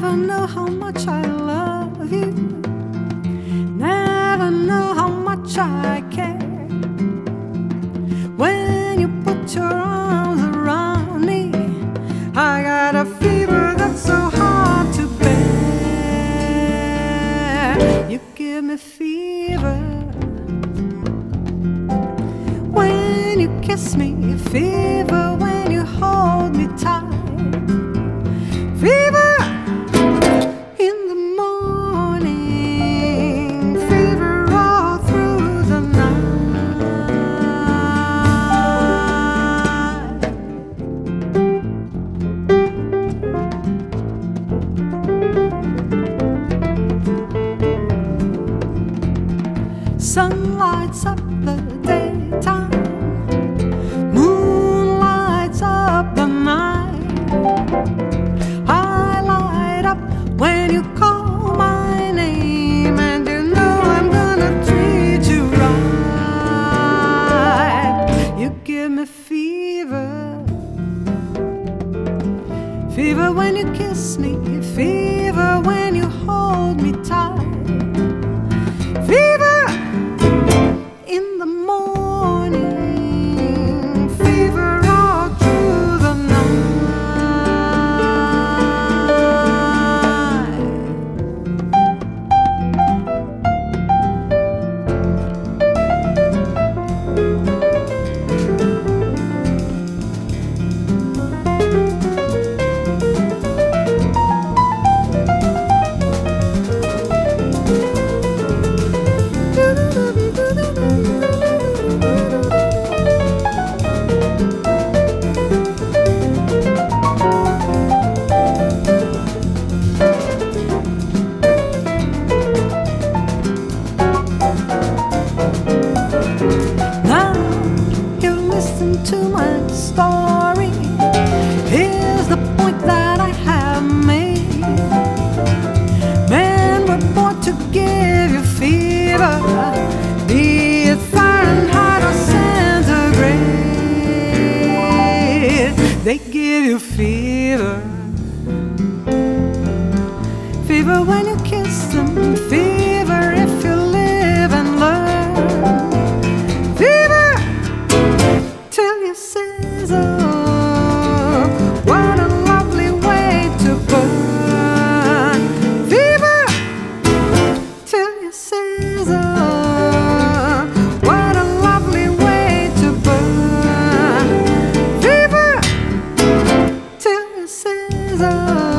Never know how much I love you. Never know how much I care. When you put your arms around me, I got a fever that's so hard to bear. You give me fever. When you kiss me, fever Sun lights up the daytime, moon lights up the night. I light up when you call my name, and you know I'm gonna treat you right. You give me fever, fever when you kiss me, fever when you hold me tight, to my story. Here's the point that I have made. Men were born to give you fever, be it Fahrenheit or centigrade. They give you fever, fever when season. What a lovely way to burn. Fever till your. What a lovely way to burn. Fever till your.